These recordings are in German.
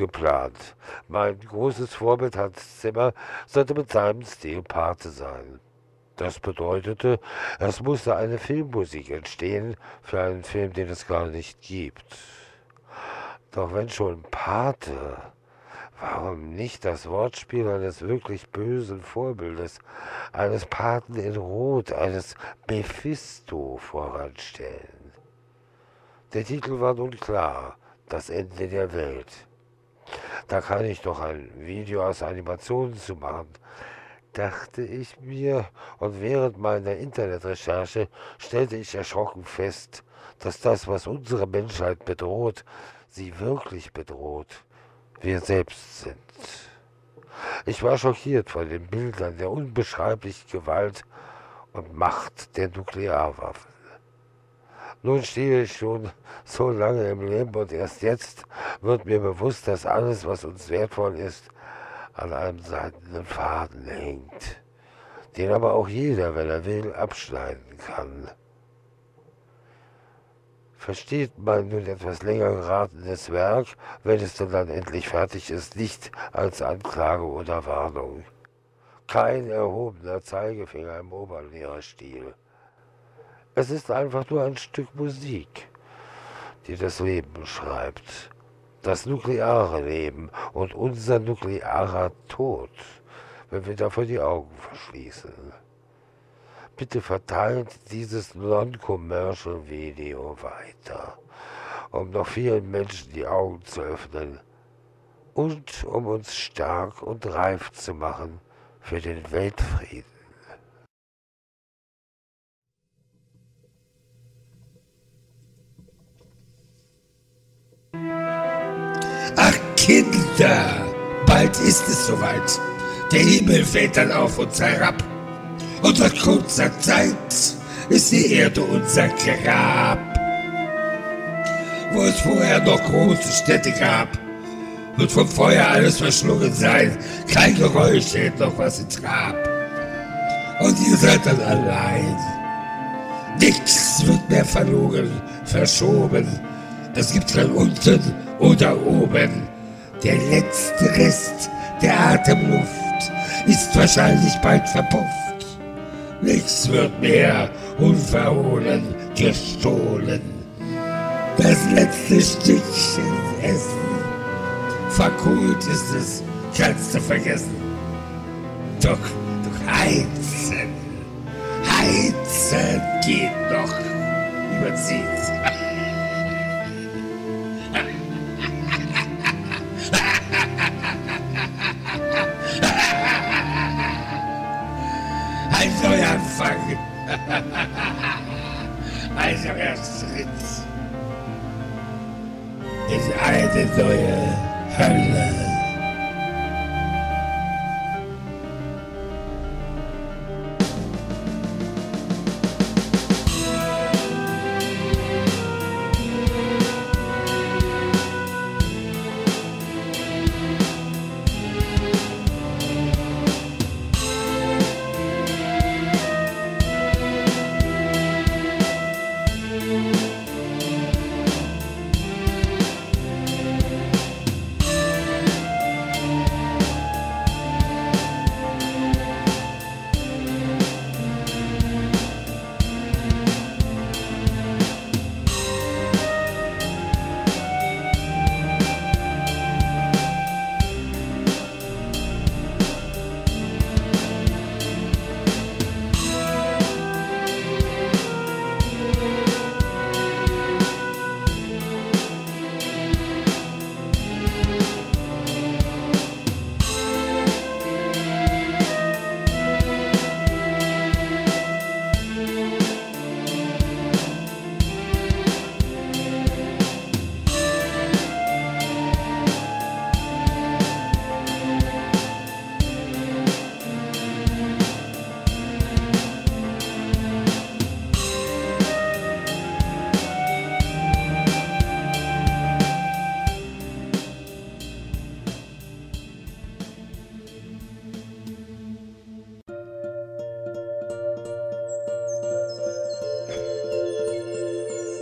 geplant. Mein großes Vorbild Hans Zimmer sollte mit seinem Stil Pate sein. Das bedeutete, es musste eine Filmmusik entstehen für einen Film, den es gar nicht gibt. Doch wenn schon Pate, warum nicht das Wortspiel eines wirklich bösen Vorbildes, eines Paten in Rot, eines Mephisto voranstellen? Der Titel war nun klar, das Ende der Welt. Da kann ich doch ein Video aus Animationen zu machen, dachte ich mir, und während meiner Internetrecherche stellte ich erschrocken fest, dass das, was unsere Menschheit bedroht, sie wirklich bedroht, wir selbst sind. Ich war schockiert von den Bildern der unbeschreiblichen Gewalt und Macht der Nuklearwaffen. Nun stehe ich schon so lange im Leben und erst jetzt wird mir bewusst, dass alles, was uns wertvoll ist, an einem seidenen Faden hängt, den aber auch jeder, wenn er will, abschneiden kann. Versteht mein nun etwas länger geratenes Werk, wenn es denn dann endlich fertig ist, nicht als Anklage oder Warnung. Kein erhobener Zeigefinger im Oberlehrerstil. Es ist einfach nur ein Stück Musik, die das Leben beschreibt. Das nukleare Leben und unser nuklearer Tod, wenn wir davon die Augen verschließen. Bitte verteilt dieses Non-Commercial-Video weiter, um noch vielen Menschen die Augen zu öffnen und um uns stark und reif zu machen für den Weltfrieden. Kinder, bald ist es soweit. Der Himmel fällt dann auf uns herab. Und seit kurzer Zeit ist die Erde unser Grab. Wo es vorher noch große Städte gab, wird vom Feuer alles verschlungen sein. Kein Geräusch hält noch was in Trab. Und ihr seid dann allein. Nichts wird mehr verloren, verschoben. Es gibt kein unten oder oben. Der letzte Rest der Atemluft ist wahrscheinlich bald verpufft. Nichts wird mehr unverhohlen gestohlen. Das letzte Stückchen Essen, verkohlt ist es, kannst du vergessen. Doch, doch heizen, heizen geht noch, überzieht. Also erst tritt in eine neue Hölle.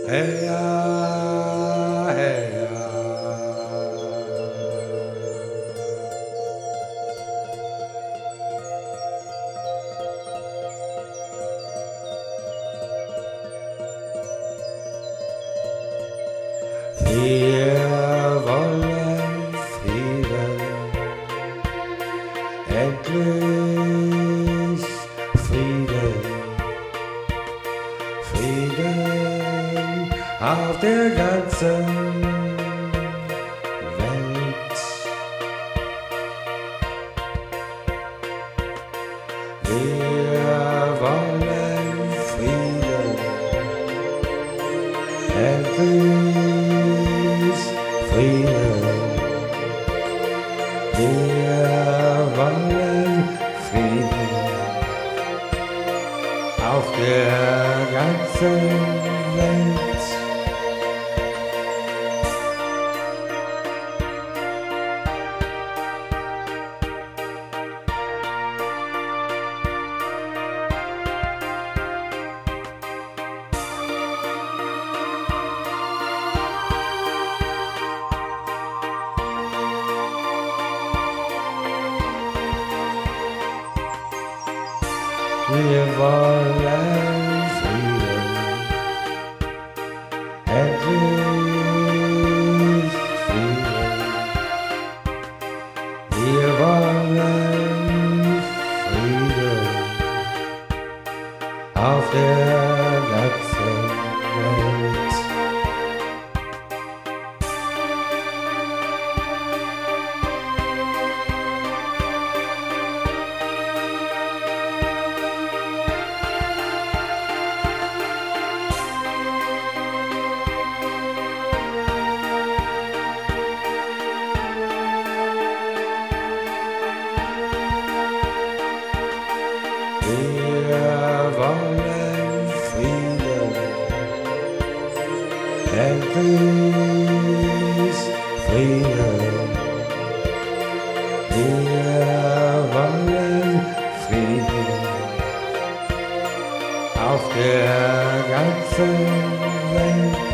Hey, ah, hey, ah. Here was and auf der ganzen Welt. Wir wollen Frieden, endlich Frieden. Wir wollen Frieden auf der ganzen Welt. Wir wollen Frieden, endlich Frieden. Wir wollen Frieden auf der ganzen Wollen Frieden, endlich Frieden. Wir wollen Frieden auf der ganzen Welt.